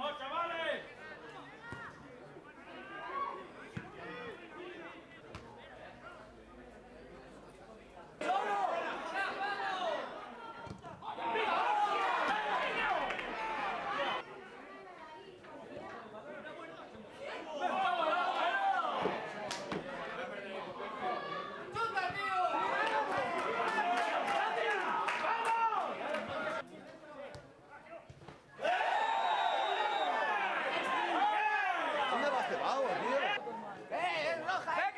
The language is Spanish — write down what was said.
on, come on. ¡Eh, es roja! Eh.